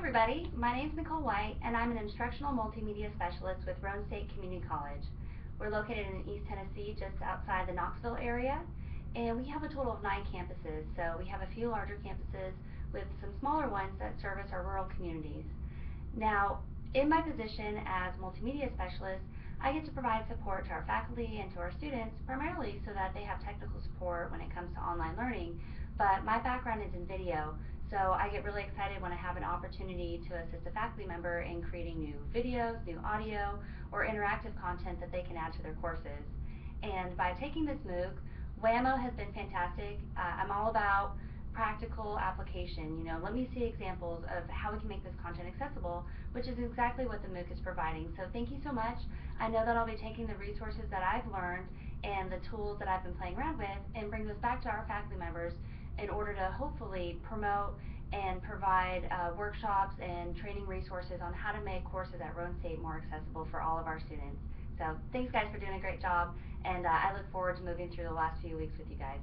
everybody, my name is Nichole White and I'm an Instructional Multimedia Specialist with Roane State Community College. We're located in East Tennessee, just outside the Knoxville area, and we have a total of nine campuses. So we have a few larger campuses with some smaller ones that service our rural communities. Now, in my position as Multimedia Specialist, I get to provide support to our faculty and to our students, primarily so that they have technical support when it comes to online learning. But my background is in video, so I get really excited when I have an opportunity to assist a faculty member in creating new videos, new audio, or interactive content that they can add to their courses. And by taking this MOOC, WAMOE has been fantastic. Uh, I'm all about practical application. You know, let me see examples of how we can make this content accessible, which is exactly what the MOOC is providing. So thank you so much. I know that I'll be taking the resources that I've learned and the tools that I've been playing around with and bring those back to our faculty members in order to hopefully promote and provide uh, workshops and training resources on how to make courses at Roane State more accessible for all of our students. So thanks guys for doing a great job and uh, I look forward to moving through the last few weeks with you guys.